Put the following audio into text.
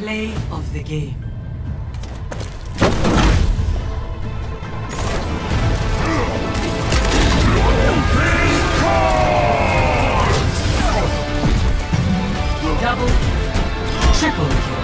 Play of the game. Double, triple